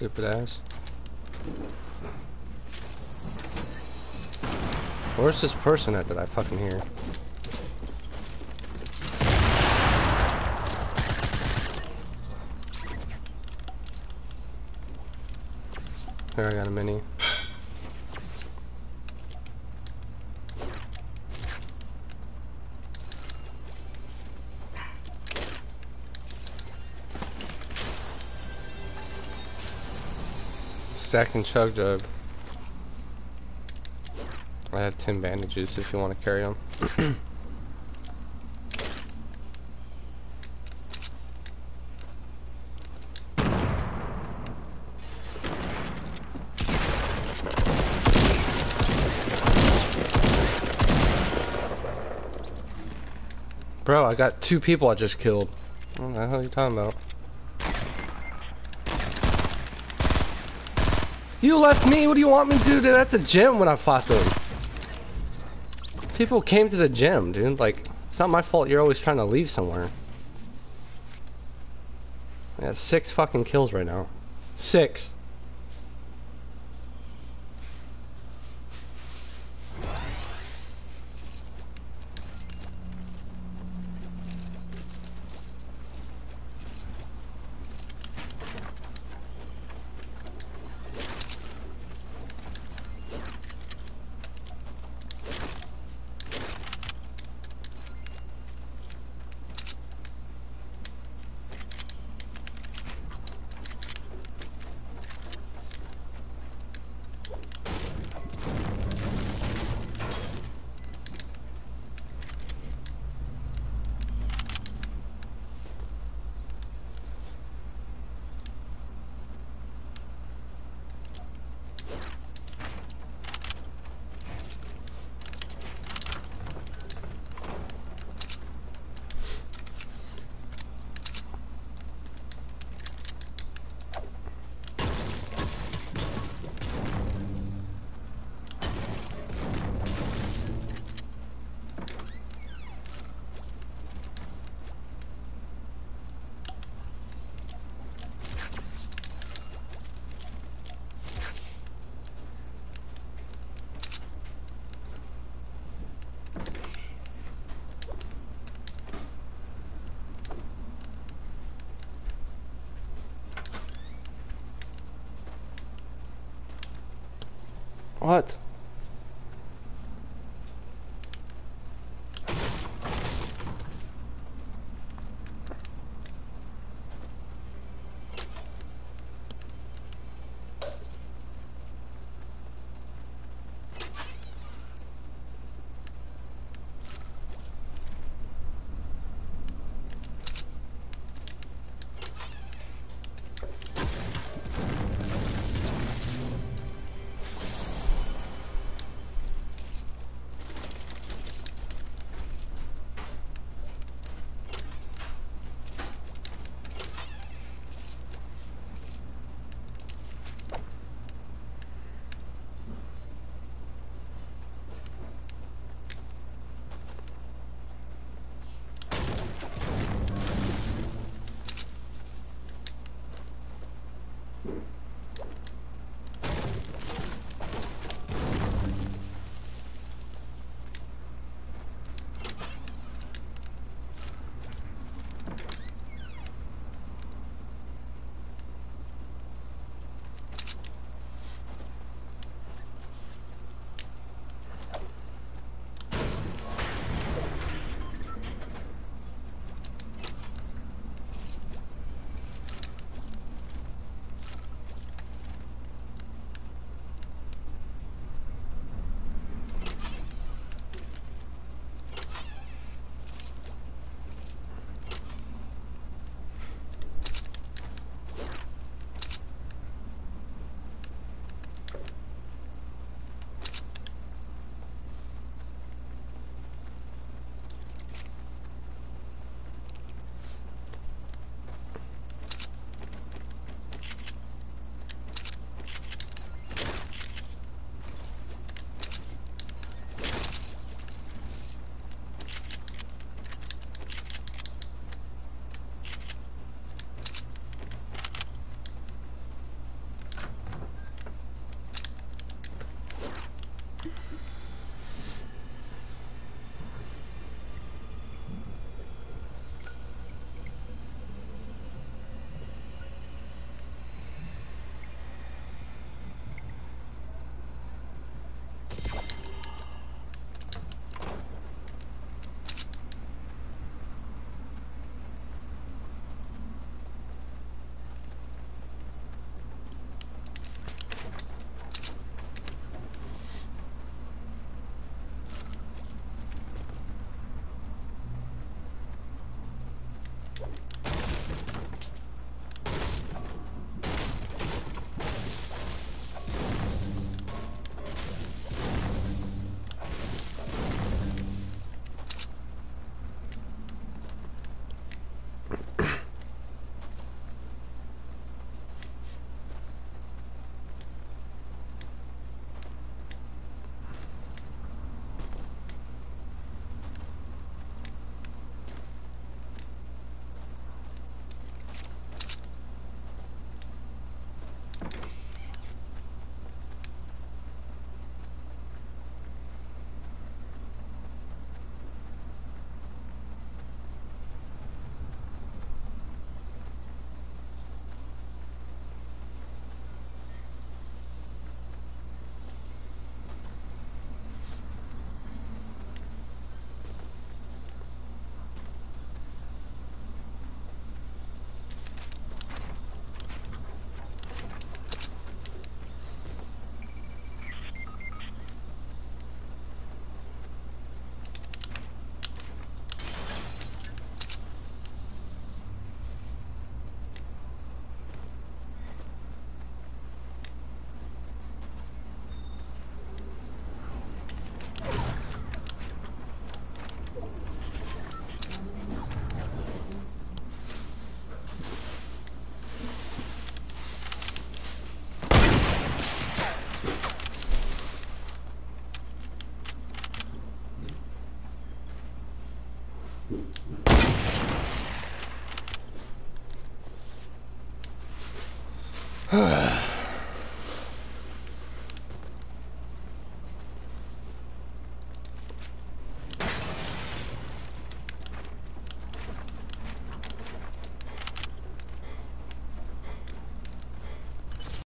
Stupid ass. Where's this person at that I fucking hear? Here, I got a mini. Second chug jug. I have 10 bandages if you want to carry them. Bro, I got two people I just killed. What the hell are you talking about? You left me. What do you want me to do at the gym when I fought them? People came to the gym, dude. Like, it's not my fault you're always trying to leave somewhere. I got six fucking kills right now. Six. What? Alright.